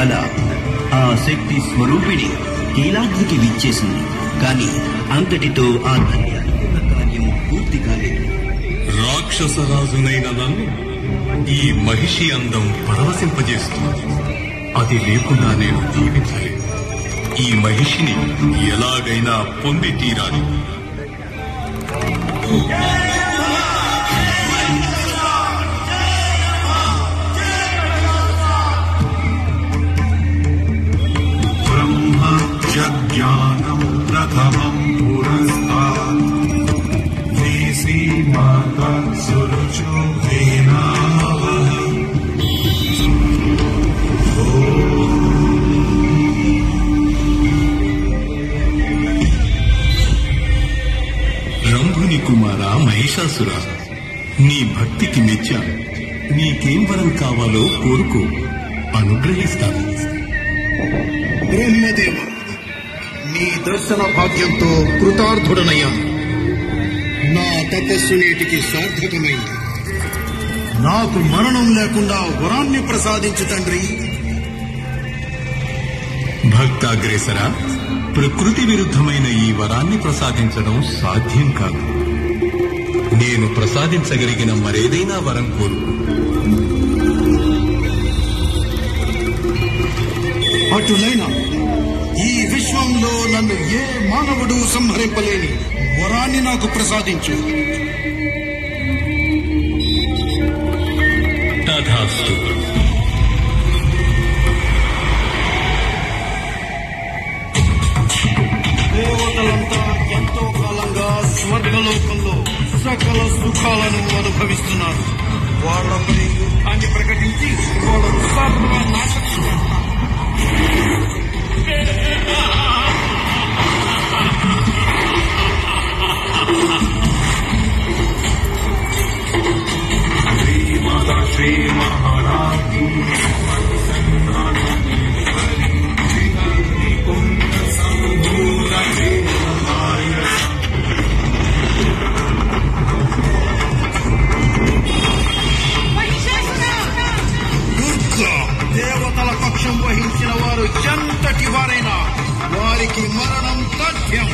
అలా ఆ శక్తి స్వరూపిణి కీలాద్రికి విచ్చేసింది. కానీ అంతటితో ఆ తల్లి అనుకున్న కార్యం పూర్తి కాలేదు. రాక్షసరాజునైన నన్ను ఈ మహిషి అందం పరవశింపజేస్తుంది. అది లేకుండా నేను జీవించలేదు ఈ మహిషిని ఎలాగైనా పొంది తీరాలి. రంభుని కుమార మహిషాసుర నీ భక్తికి మెచ్చాను నీకేం వరం కావాలో కోరుకో అనుగ్రహిస్తాను. బ్రహ్మదేవ నీ దర్శన భాగ్యంతో కృతార్థుడనయ్యాను నా తపస్సు నేటికి సార్థకమైంది. నాకు మరణం లేకుండా వరాన్ని ప్రసాదించు తండ్రి. భక్తాగ్రేసర ప్రకృతి విరుద్ధమైన ఈ వరాన్ని ప్రసాదించడం సాధ్యం కాదు. నేను ప్రసాదించగలిగిన మరేదైనా వరం కోరుకు అటులైన ఈ విశ్వంలో నన్ను ఏ మానవుడు సంహరింపలేని వరాన్ని నాకు ప్రసాదించు. తథాస్తు. సకల సుఖాలను అనుభవిస్తున్నారు వాళ్ళందరి యుద్ధాన్ని ప్రకటించి వాళ్ళ ఉత్సాహంగా నాశనం చేస్తారు దేవతల పక్షం వహించిన వారు ఎంతటి వారైనా వారికి మరణం తథ్యం.